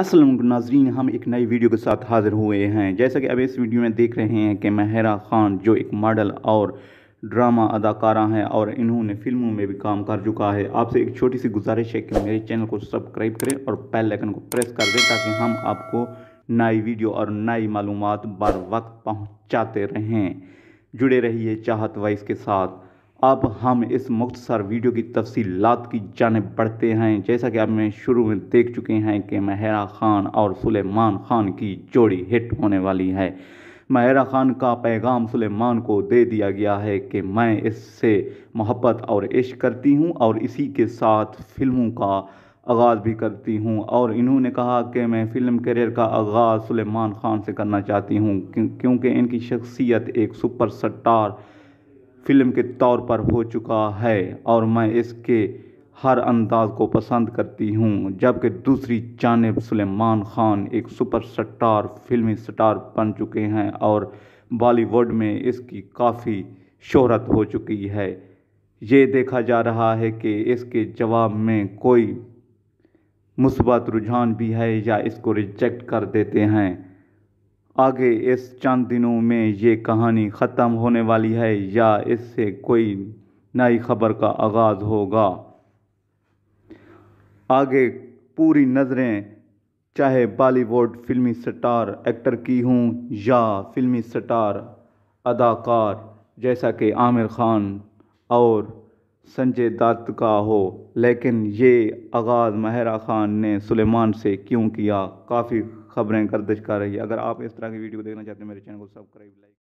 असलम नाजरीन, हम एक नई वीडियो के साथ हाज़िर हुए हैं। जैसा कि अब इस वीडियो में देख रहे हैं कि महरा ख़ान, जो एक मॉडल और ड्रामा अदाकारा हैं और इन्होंने फ़िल्मों में भी काम कर चुका है। आपसे एक छोटी सी गुजारिश है कि मेरे चैनल को सब्सक्राइब करें और बेल आइकन को प्रेस कर दें ताकि हम आपको नई वीडियो और नई मालूम बर वक्त पहुँचाते रहें। जुड़े रहिए चाहत वाइस के साथ। अब हम इस मुख्तसर वीडियो की तफसीलात की जानब बढ़ते हैं। जैसा कि आप में शुरू में देख चुके हैं कि महरा ख़ान और सुलेमान ख़ान की जोड़ी हिट होने वाली है। महरा ख़ान का पैगाम सुलेमान को दे दिया गया है कि मैं इससे मोहब्बत और इश्क करती हूँ और इसी के साथ फ़िल्मों का आगाज़ भी करती हूँ। और इन्होंने कहा कि मैं फ़िल्म करियर का आगाज़ सुलेमान ख़ान से करना चाहती हूँ क्योंकि इनकी शख्सियत एक सुपर स्टार फ़िल्म के तौर पर हो चुका है और मैं इसके हर अंदाज को पसंद करती हूँ, जबकि दूसरी जानब सुलेमान ख़ान एक सुपर स्टार फिल्मी स्टार बन चुके हैं और बॉलीवुड में इसकी काफ़ी शोहरत हो चुकी है। ये देखा जा रहा है कि इसके जवाब में कोई मुस्बत रुझान भी है या इसको रिजेक्ट कर देते हैं। आगे इस चंद दिनों में ये कहानी ख़त्म होने वाली है या इससे कोई नई खबर का आगाज़ होगा? आगे पूरी नज़रें, चाहे बॉलीवुड फिल्मी स्टार एक्टर की हों या फिल्मी स्टार अदाकार, जैसा कि आमिर ख़ान और संजय दत्त का हो, लेकिन ये आगाज़ महरा ख़ान ने सुलेमान से क्यों किया? काफ़ी खबरें गर्दिश कर रही है। अगर आप इस तरह की वीडियो देखना चाहते हैं, मेरे चैनल को सब्सक्राइब लाइक